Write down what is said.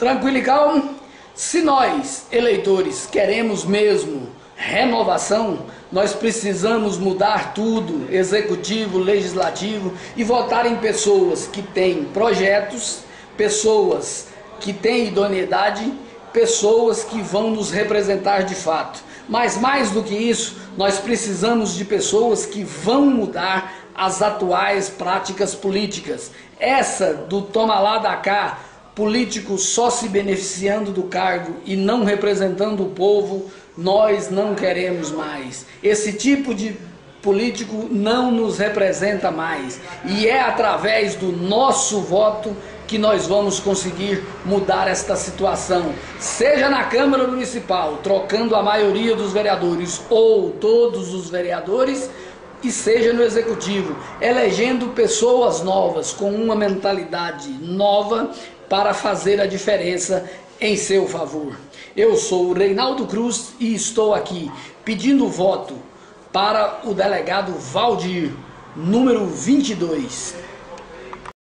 Tranquilo calmo? Se nós, eleitores, queremos mesmo renovação, nós precisamos mudar tudo, executivo, legislativo, e votar em pessoas que têm projetos, pessoas que têm idoneidade, pessoas que vão nos representar de fato. Mas mais do que isso, nós precisamos de pessoas que vão mudar as atuais práticas políticas. Essa do toma lá da cá, político só se beneficiando do cargo e não representando o povo, nós não queremos mais. Esse tipo de político não nos representa mais. E é através do nosso voto que nós vamos conseguir mudar esta situação, seja na Câmara Municipal, trocando a maioria dos vereadores ou todos os vereadores, e seja no Executivo, elegendo pessoas novas com uma mentalidade nova para fazer a diferença em seu favor. Eu sou o Reinaldo Cruz e estou aqui pedindo voto para o delegado Valdir, número 22.